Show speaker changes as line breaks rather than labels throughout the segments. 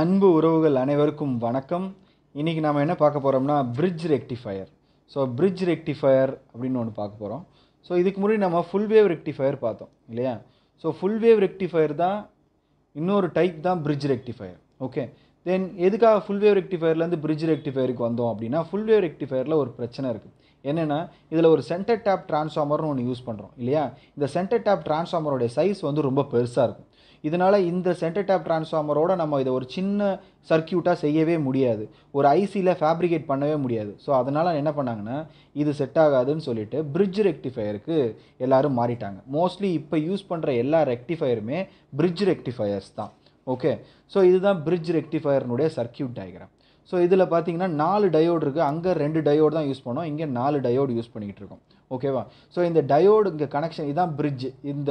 அன்பு உறவுகள் அனைவருக்கும் வணக்கம். இன்றைக்கி நாம் என்ன பார்க்க போகிறோம்னா bridge rectifier so bridge rectifier அப்படின்னு ஒன்று பார்க்க போகிறோம் ஸோ இதுக்கு முன்னாடி நம்ம ஃபுல் வேவ் ரெக்டிஃபயர் பார்த்தோம் இல்லையா? ஸோ ஃபுல் வேவ் ரெக்டிஃபயர் தான் இன்னொரு டைப் தான் பிரிட்ஜ் ரெக்டிஃபயர் ஓகே தென் எதுக்காக ஃபுல் வேவ் ரெக்டிஃபயர்லேருந்து பிரிட்ஜ் ரெக்டிஃபயருக்கு வந்தோம் அப்படின்னா ஃபுல் வேவ் ரெக்டிஃபயரில் ஒரு பிரச்சனை இருக்குது என்னென்னா இதில் ஒரு சென்டர் டேப் டிரான்ஸ்ஃபார்மர்னு ஒன்று யூஸ் பண்ணுறோம் இல்லையா? இந்த சென்டர் டேப் டிரான்ஸ்ஃபார்மரோட சைஸ் வந்து ரொம்ப பெருசாக இருக்கும். இதனால் இந்த சென்டர் டேப் டிரான்ஸ்ஃபார்மரோட நம்ம இதை ஒரு சின்ன சர்க்கியூட்டாக செய்யவே முடியாது. ஒரு ஐசியில் ஃபேப்ரிகேட் பண்ணவே முடியாது. ஸோ அதனால் என்ன பண்ணாங்கன்னா இது செட் ஆகாதுன்னு சொல்லிட்டு பிரிட்ஜ் ரெக்டிஃபயருக்கு எல்லாரும் மாறிட்டாங்க. மோஸ்ட்லி இப்போ யூஸ் பண்ணுற எல்லா ரெக்டிஃபயருமே பிரிட்ஜ் ரெக்டிஃபயர்ஸ் தான். ஓகே ஸோ இதுதான் பிரிட்ஜ் ரெக்டிஃபயர்னுடைய சர்க்கியூட் டயக்ராம் ஸோ இதில் பார்த்தீங்கன்னா நாலு டயோடு இருக்குது அங்கே ரெண்டு டயோடு தான் யூஸ் பண்ணோம். இங்கே நாலு டயோடு யூஸ் பண்ணிகிட்டு இருக்கோம். ஓகேவா ஸோ இந்த டயோடு இங்கே கனெக்ஷன் இதான் பிரிட்ஜ் இந்த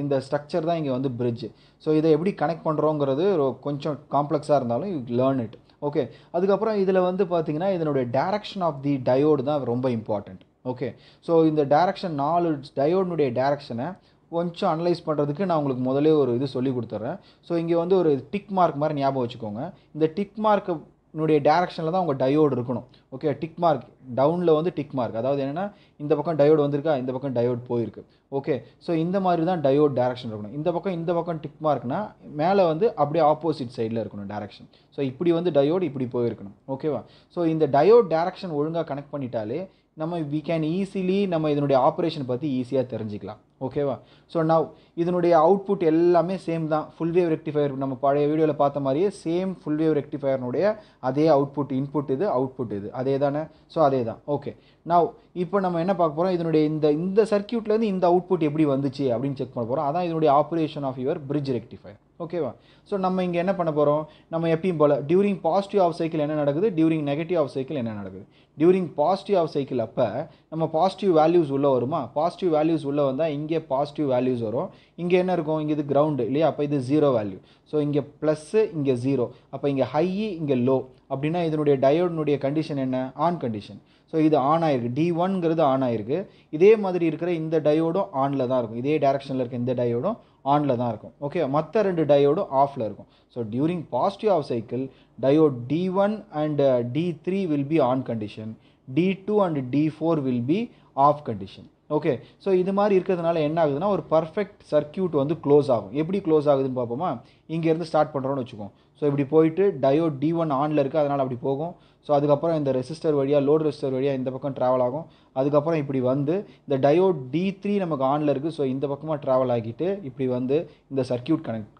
இந்த ஸ்ட்ரக்சர் தான் இங்கே வந்து பிரிட்ஜ் ஸோ இதை எப்படி கனெக்ட் பண்ணுறோங்கிறது கொஞ்சம் காம்ப்ளெக்ஸாக இருந்தாலும் யூ லேர்ன் இட் ஓகே அதுக்கப்புறம் இதில் வந்து பார்த்தீங்கன்னா இதனுடைய டேரக்ஷன் ஆஃப் தி டயோடு தான் ரொம்ப இம்பார்ட்டண்ட் ஓகே ஸோ இந்த டேரக்ஷன் நாலு டயோடினுடைய டேரக்ஷனை கொஞ்சம் அனலைஸ் பண்ணுறதுக்கு நான் உங்களுக்கு முதலே ஒரு இது சொல்லி கொடுத்துட்றேன் ஸோ இங்கே வந்து ஒரு டிக் மார்க் மாதிரி ஞாபகம் வச்சுக்கோங்க. இந்த டிக் மார்க்கை உன்னுடைய டேரக்ஷனில் தான் உங்கள் டயோடு இருக்கணும். ஓகே டிக் மார்க் டவுனில் வந்து டிக் மார்க் அதாவது என்னென்னா இந்த பக்கம் டயோடு வந்திருக்கா இந்த பக்கம் டயோடு போயிருக்கு. ஓகே ஸோ இந்த மாதிரி தான் டயோட் டேரக்ஷன் இருக்கணும். இந்த பக்கம் இந்த பக்கம் டிக் மார்க்னா மேலே வந்து அப்படியே ஆப்போசிட் சைடில் இருக்கணும் டேரக்ஷன் ஸோ இப்படி வந்து டயோடு இப்படி போயிருக்கணும். ஓகேவா ஸோ இந்த டயோட் டேரக்ஷன் ஒழுங்காக கனெக்ட் பண்ணிட்டாலே நம்ம வி கேன் ஈஸிலி நம்ம இதனுடைய ஆப்ரேஷன் பற்றி ஈஸியாக தெரிஞ்சுக்கலாம். ஓகேவா? ஸோ நவ் இதனுடைய அவுட்புட் எல்லாமே சேம் தான். ஃபுல் வேவ் ரெக்டிஃபயர் நம்ம பழைய வீடியோவில் பார்த்த மாதிரியே சேம் ஃபுல் வேவ் ரெக்டிஃபயர்னுடைய அதே அவுட்புட் இன்புட் இது அவுட்புட் இது. அதே தானே? ஸோ அதே தான். ஓகே நவ் இப்போ நம்ம என்ன பார்க்க போகிறோம் இதனுடைய இந்த இந்த சர்க்கியூட்லேருந்து இந்த அவுட்புட் எப்படி வந்துச்சு அப்படின்னு செக் பண்ண போகிறோம் அதான் இதனுடைய operation of your bridge rectifier ஓகேவா ஸோ நம்ம இங்கே என்ன பண்ண போகிறோம் நம்ம எப்பயும் போல் டியூரிங் பாசிட்டிவ் ஆஃப் சைக்கிள் என்ன நடக்குது? டியூரிங் நெகட்டிவ் ஆஃப் சைக்கிள் என்ன நடக்குது? டியூரிங் பாசிட்டிவ் ஆஃப் சைக்கிள் அப்போ நம்ம பாசிட்டிவ் வேல்யூஸ் உள்ளே வருமா? பாசிட்டிவ் வேல்யூஸ் உள்ளே வந்தால் இங்கே பாசிட்டிவ் வேல்யூஸ் வரும். இங்கே என்ன இருக்கும்? இங்கே இது கிரவுண்டு இல்லையா? அப்போ இது ஜீரோ வேல்யூ ஸோ இங்கே ப்ளஸ்ஸு இங்கே ஜீரோ அப்போ இங்கே ஹை இங்கே லோ அப்படின்னா இதனுடைய டயோடினுடைய கண்டிஷன் என்ன? ஆன் கண்டிஷன் ஸோ இது ஆன் ஆயிருக்கு. டி ஒன்ங்கிறது ஆன் ஆயிருக்கு. இதே மாதிரி இருக்கிற இந்த டயோடும் ஆனில் தான் இருக்கும். இதே டேரக்ஷனில் இருக்க இந்த டயோடும் ஆனில் தான் இருக்கும். ஓகே மற்ற ரெண்டு டயோடும் ஆஃபில் இருக்கும். So during positive half cycle diode D one and D three will be on condition D two and D four will be off condition okay so இது மாதிரி இருக்கிறதுனால என்ன ஆகுதுன்னா ஒரு பர்ஃபெக்ட் சர்க்கியூட் வந்து க்ளோஸ் ஆகும். எப்படி க்ளோஸ் ஆகுதுன்னு பார்ப்போமா? இங்கேருந்து ஸ்டார்ட் பண்ணுறோன்னு வச்சுக்கோம் ஸோ இப்படி போயிட்டு டயோ டி ஒன் ஆனில் இருக்குது அதனால் அப்படி போகும். ஸோ அதுக்கப்புறம் இந்த ரெசிஸ்டர் வழியாக லோட் ரெசிஸ்டர் வழியாக இந்த பக்கம் ட்ராவல் ஆகும். அதுக்கப்புறம் இப்படி வந்து இந்த டயோ டி த்ரீ நமக்கு ஆனில் இருக்குது ஸோ இந்த பக்கமாக ட்ராவல் ஆகிட்டு இப்படி வந்து இந்த சர்க்கியூட் கனெக்ட்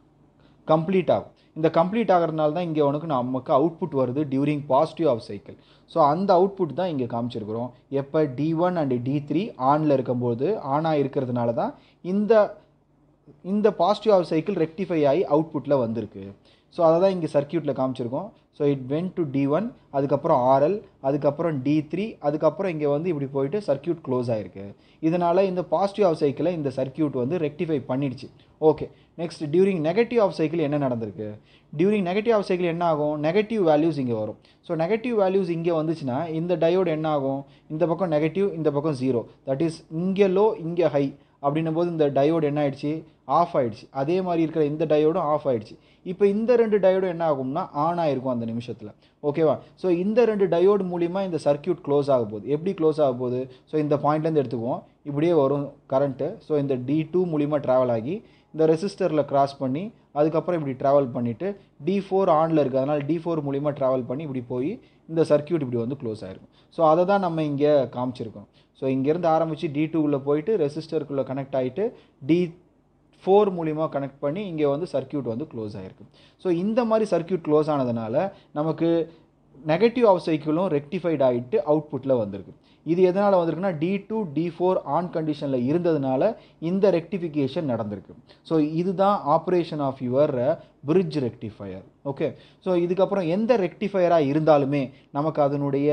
கம்ப்ளீட் ஆகும். இந்த கம்ப்ளீட் ஆகிறதுனால தான் இங்கே உனக்கு நமக்கு அவுட்புட் வருது during positive half cycle so அந்த அவுட்புட் தான் இங்கே காமிச்சிருக்கிறோம். எப்போ D one and D three ஆனில் இருக்கும்போது ஆனாக இருக்கிறதுனால தான் இந்த இந்த பாசிட்டிவ் ஆஃப் சைக்கிள் ரெக்டிஃபை ஆகி அவுட்புட்டில் வந்திருக்கு. ஸோ அதை தான் இங்கே சர்க்கியூட்டில் காமிச்சிருக்கோம். So it when to D one அதுக்கப்புறம் ஆர்எல் அதுக்கப்புறம் டி த்ரீ அதுக்கப்புறம் இங்கே வந்து இப்படி போயிட்டு சர்க்கியூட் க்ளோஸ் ஆகிருக்கு இதனால் இந்த பாசிட்டிவ் ஆஃப் சைக்கிளை இந்த சர்க்கியூட் வந்து ரெக்டிஃபை பண்ணிடுச்சு. Okay next during negative half cycle என்ன நடந்திருக்கு? டியூரிங் நெகட்டிவ் ஆஃப் சைக்கிள் என்ன ஆகும்? நெகட்டிவ் வேல்யூஸ் இங்கே வரும். ஸோ நெகட்டிவ் வேல்யூஸ் இங்கே வந்துச்சுன்னா இந்த டயோடு என்ன ஆகும்? இந்த பக்கம் நெகட்டிவ் இந்த பக்கம் ஜீரோ தட் இஸ் இங்கே லோ இங்கே ஹை அப்படின்னும் போது இந்த டயோடு என்ன ஆயிடுச்சு? ஆஃப் ஆயிடுச்சு. அதே மாதிரி இருக்கிற இந்த டயோடும் ஆஃப் ஆயிடுச்சு. இப்போ இந்த ரெண்டு டயோடும் என்ன ஆகும்னா ஆன் ஆகிருக்கும் அந்த நிமிஷத்தில். ஓகேவா ஸோ இந்த ரெண்டு டயோடு மூலிமா இந்த சர்க்கியூட் க்ளோஸ் ஆக போகுது. எப்படி க்ளோஸ் ஆக போகுது? ஸோ இந்த பாயிண்ட்லேருந்து எடுத்துக்குவோம். இப்படியே வரும் கரண்ட்டு ஸோ இந்த டி டூ மூலிமா ட்ராவல் ஆகி இந்த ரெசிஸ்டரில் கிராஸ் பண்ணி அதுக்கப்புறம் இப்படி ட்ராவல் பண்ணிவிட்டு டி ஃபோர் ஆனில் இருக்குது அதனால் டி ஃபோர் மூலிமா ட்ராவல் பண்ணி இப்படி போய் இந்த சர்க்கியூட் இப்படி வந்து க்ளோஸ் ஆகிருக்கும் ஸோ அதை தான் நம்ம இங்கே காமிச்சிருக்கோம். ஸோ இங்கேருந்து ஆரம்பித்து டி டூவில் போயிட்டு ரெசிஸ்டருக்குள்ளே கனெக்ட் ஆகிட்டு டி ஃபோர் மூலிமா கனெக்ட் பண்ணி இங்கே வந்து சர்க்கியூட் வந்து க்ளோஸ் ஆகிருக்கு ஸோ இந்த மாதிரி சர்க்கியூட் க்ளோஸ் ஆனதுனால நமக்கு நெகட்டிவ் ஆஃப் சைக்கிளும் ரெக்டிஃபைட் ஆகிட்டு அவுட்புட்டில் வந்திருக்கு. இது எதனால் வந்திருக்குன்னா D two D four on கண்டிஷனில் இருந்ததுனால இந்த ரெக்டிஃபிகேஷன் நடந்திருக்கு. ஸோ இதுதான் operation of your bridge rectifier okay so இதுக்கப்புறம் எந்த ரெக்டிஃபையராக இருந்தாலுமே நமக்கு அதனுடைய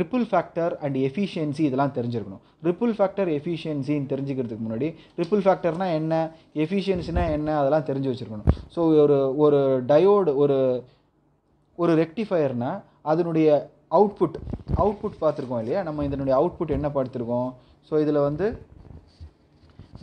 ரிப்பிள் ஃபேக்டர் அண்ட் எஃபிஷியன்சி இதெல்லாம் தெரிஞ்சிருக்கணும். ரிப்பிள் ஃபேக்டர் எஃபிஷியன்சின்னு தெரிஞ்சுக்கிறதுக்கு முன்னாடி ரிப்பிள் ஃபேக்டர்னால் என்ன எஃபிஷியன்சினா என்ன அதெல்லாம் தெரிஞ்சு வச்சுருக்கணும். ஸோ ஒரு ஒரு டயோடு ஒரு ஒரு ரெக்டிஃபயர்னா அதனுடைய அவுட்புட் அவுட்புட் பார்த்துருக்கோம் இல்லையா? நம்ம இதனுடைய அவுட்புட் என்ன பார்த்துருக்கோம்? ஸோ இதில் வந்து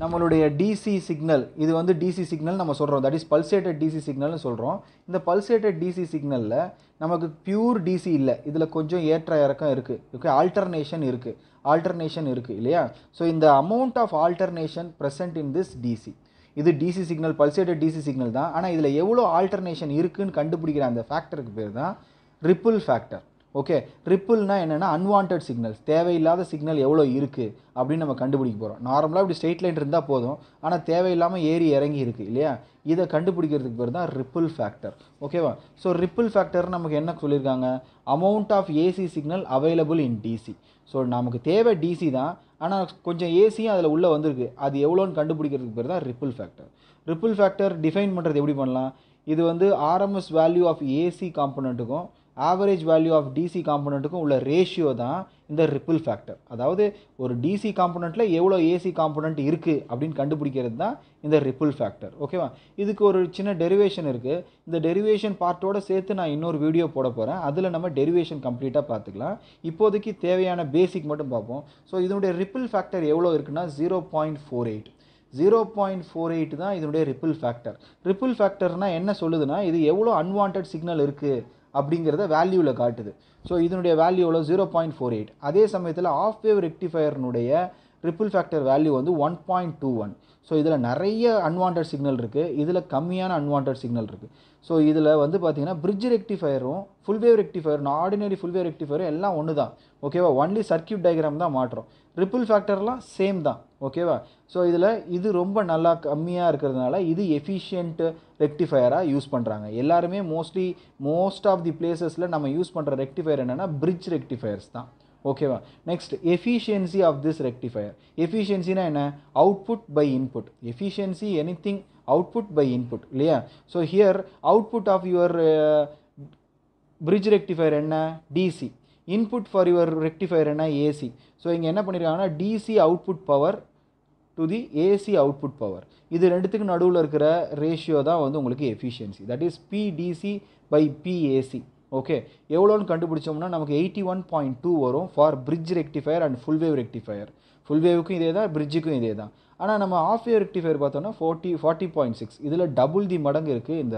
நம்மளுடைய டிசி சிக்னல் இது வந்து டிசி சிக்னல் நம்ம சொல்கிறோம் தட் இஸ் பல்சேட்டட் டிசி சிக்னல்னு சொல்கிறோம் இந்த பல்சேட்டட் டிசி சிக்னலில் நமக்கு பியூர் டிசி இல்லை. இதில் கொஞ்சம் ஏற்ற இறக்கம் இருக்குது ஓகே ஆல்டர்னேஷன் இருக்குது ஆல்டர்னேஷன் இருக்குது இல்லையா? ஸோ இந்த amount of alternation present in this DC இது DC signal pulsated DC signal தான். ஆனால் இதில் எவ்வளோ ஆல்டர்னேஷன் இருக்குதுன்னு கண்டுபிடிக்கிற அந்த ஃபேக்டருக்கு பேர் தான் ரிப்புல் ஃபேக்டர் ஓகே ரிப்பிள்னா என்னென்னா அன்வான்ட் சிக்னல்ஸ் தேவையில்லாத சிக்னல் எவ்வளோ இருக்குது அப்படின்னு நம்ம கண்டுபிடிக்க போகிறோம் நார்மலாக இப்படி ஸ்ட்ரெயிட் லைன் இருந்தால் போதும். ஆனால் தேவையில்லாமல் ஏறி இறங்கி இருக்குது இல்லையா? இதை கண்டுபிடிக்கிறதுக்கு பேர் தான் ரிப்பிள் ஃபேக்டர் ஓகேவா ஸோ ரிப்பிள் ஃபேக்டர் நமக்கு என்ன சொல்லியிருக்காங்க? Amount of AC signal available in DC so நமக்கு தேவை டிசி தான். ஆனால் கொஞ்சம் ஏசியும் அதில் உள்ளே வந்திருக்கு. அது எவ்வளோன்னு கண்டுபிடிக்கிறதுக்கு பேர் தான் ripple factor ripple factor define பண்ணுறது எப்படி பண்ணலாம்? இது வந்து ஆர்எம்எஸ் வேல்யூ ஆஃப் ஏசி காம்பனண்ட்டுக்கும் ஆவரேஜ் வேல்யூ ஆஃப் டிசி காம்பனண்ட்டுக்கும் உள்ள ரேஷியோ தான் இந்த ரிப்பிள் ஃபேக்டர் அதாவது ஒரு டிசி காம்பனண்ட்டில் எவ்வளோ ஏசி காம்பனண்ட் இருக்குது அப்படின்னு கண்டுபிடிக்கிறது தான் இந்த ரிப்பிள் ஃபேக்டர் ஓகேவா இதுக்கு ஒரு சின்ன டெரிவேஷன் இருக்குது இந்த டெரிவேஷன் பார்ட்டோட சேர்த்து நான் இன்னொரு வீடியோ போட போகிறேன் அதில் நம்ம டெரிவேஷன் கம்ப்ளீட்டாக பார்த்துக்கலாம். இப்போதைக்கு தேவையான பேசிக் மட்டும் பார்ப்போம். ஸோ இதனுடைய ரிப்பிள் ஃபேக்டர் எவ்வளோ இருக்குன்னா zero point four eight zero point four eight தான் இதனுடைய ரிப்பிள் ஃபேக்டர் ரிப்பிள் ஃபேக்டர்னால் என்ன சொல்லுதுன்னா இது எவ்வளோ அன்வான்ட் சிக்னல் இருக்குது அப்படிங்கிறத வேல்யூவில் காட்டுது. ஸோ இதனுடைய வேல்யூ எவ்வளோ ஜீரோ பாயிண்ட் ஃபோர் எயிட் அதே சமயத்தில் ஆஃப் வேவ் ரெக்டிஃபையர்னுடைய ரிப்பிள் ஃபேக்டர் வேல்யூ வந்து one point two one so இதில் நிறைய அன்வான்ட் சிக்னல் இருக்குது இதில் கம்மியான அன்வான்ட் சிக்னல் இருக்குது ஸோ இதில் வந்து பார்த்தீங்கன்னா பிரிட்ஜ் ரெக்டிஃபயரும் ஃபுல் வேவ் ரெக்டிஃபயரும் ஆர்டினரி ஃபுல் வேவ் ரெக்டிஃபயரும் எல்லாம் ஒன்று தான் ஓகேவா ஒன்லி சர்க்கியூட் டயக்ராம் தான் மாற்றோம் ரிப்பிள் ஃபேக்டர்லாம் சேம் தான். ஓகேவா ஸோ இதில் இது ரொம்ப நல்லா கம்மியாக இருக்கிறதுனால இது எஃபிஷியன்ட் ரெக்டிஃபயராக யூஸ் பண்ணுறாங்க எல்லாருமே மோஸ்ட்லி மோஸ்ட் ஆஃப் தி பிளேசஸில் நம்ம யூஸ் பண்ணுற ரெக்டிஃபயர் என்னென்னா பிரிட்ஜ் ரெக்டிஃபயர்ஸ் தான். ஓகேவா next efficiency of this rectifier எஃபிஷியன்சினா என்ன output by input efficiency anything output by input இல்லையா so here output of your bridge rectifier என்ன DC input for your rectifier என்ன ஏசி ஸோ இங்கே என்ன பண்ணியிருக்காங்கன்னா DC output power to the AC output power இது ரெண்டுத்துக்கு நடுவில் இருக்கிற ரேஷியோ தான் வந்து உங்களுக்கு efficiency that is PDC by PAC okay எவ்வளோன்னு கண்டுபிடிச்சோம்னா நமக்கு எயிட்டி ஒன் பாயிண்ட் டூ வரும் for bridge rectifier and full wave rectifier full வேவுக்கும் இதே தான் பிரிட்ஜுக்கும் இதே தான். ஆனால் நம்ம ஆஃப் வேவ் ரெக்டிஃபயர் பார்த்தோம்னா ஃபோர்ட்டி ஃபார்ட்டி பாயிண்ட் சிக்ஸ் இதில் டபுள் தி மடங்கு இருக்குது இந்த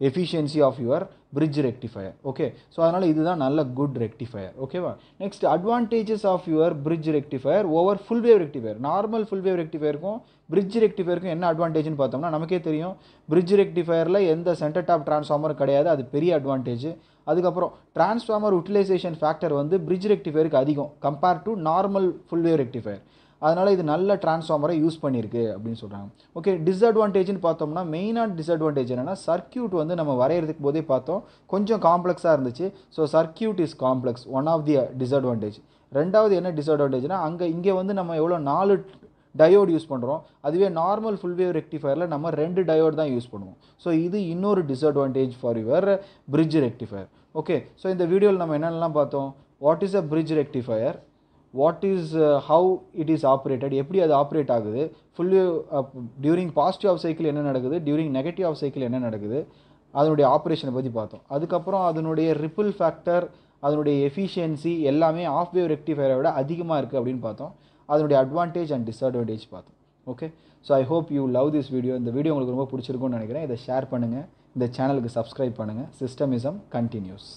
efficiency of your bridge rectifier okay so அதனால் இதுதான் நல்ல குட் ரெக்டிஃபயர் ஓகேவா next advantages of your bridge rectifier over full wave rectifier normal full wave ரெக்டிஃபயருக்கும் bridge ரெக்டிஃபயருக்கும் என்ன அட்வான்டேஜ்னு பார்த்தோம்னா நமக்கே தெரியும். பிரிட்ஜ் ரெக்டிஃபயரில் எந்த சென்டர் டாப் டிரான்ஸ்ஃபார்மர் கிடையாது அது பெரிய அட்வான்டேஜ் அதுக்கப்புறம் டிரான்ஸ்ஃபார்மர் யூட்டிலைசேஷன் ஃபேக்டர் வந்து பிரிட்ஜ் ரெக்டிஃபயருக்கு அதிகம் compare to normal full wave rectifier அதனால் இது நல்ல டிரான்ஸ்ஃபார்மரை யூஸ் பண்ணியிருக்கு அப்படின்னு சொல்கிறாங்க ஓகே டிஸ்அட்வான்டேஜ்னு பார்த்தோம்னா மெயினான டிஸ்அட்வான்டேஜ் என்னென்னா சர்க்கியூட் வந்து நம்ம வரைகிறதுக்கு போதே பார்த்தோம் கொஞ்சம் காம்ப்ளெக்ஸாக இருந்துச்சு. So circuit is complex one of the disadvantage ரெண்டாவது என்ன டிஸ்அட்வான்டேஜ்னா அங்கே இங்கே வந்து நம்ம எவ்வளோ நாலு டயோடு யூஸ் பண்ணுறோம் அதுவே நார்மல் ஃபுல் வேவ் ரெக்டிஃபயரில் நம்ம ரெண்டு டயோடு தான் யூஸ் பண்ணுவோம். ஸோ இது இன்னொரு disadvantage for your bridge rectifier okay so இந்த வீடியோவில் நம்ம என்னென்னலாம் பார்த்தோம்? What is a bridge rectifier what is how it is operated எப்படி அது ஆப்ரேட் ஆகுது? Full during positive half cycle என்ன நடக்குது? டியூரிங் நெகட்டிவ் ஆஃப் சைக்கிள் என்ன நடக்குது? அதனுடைய ஆப்ரேஷனை பற்றி பார்த்தோம். அதுக்கப்புறம் அதனுடைய ரிப்பிள் ஃபேக்டர் அதனுடைய எஃபிஷியன்சி எல்லாமே ஆஃப் வேவ் ரெக்டிஃபயரை விட அதிகமாக இருக்குது அப்படின்னு பார்த்தோம். அதனுடைய அட்வான்டேஜ் அண்ட் டிஸ்அட்வான்டேஜ் பார்த்தோம். Okay so I hope you love this video இந்த வீடியோ உங்களுக்கு ரொம்ப பிடிச்சிருக்கும்னு நினைக்கிறேன். இதை ஷேர் பண்ணுங்கள் இந்த சேனலுக்கு சப்ஸ்கிரைப் பண்ணுங்கள் சிஸ்டமிசம் கண்டினியூஸ்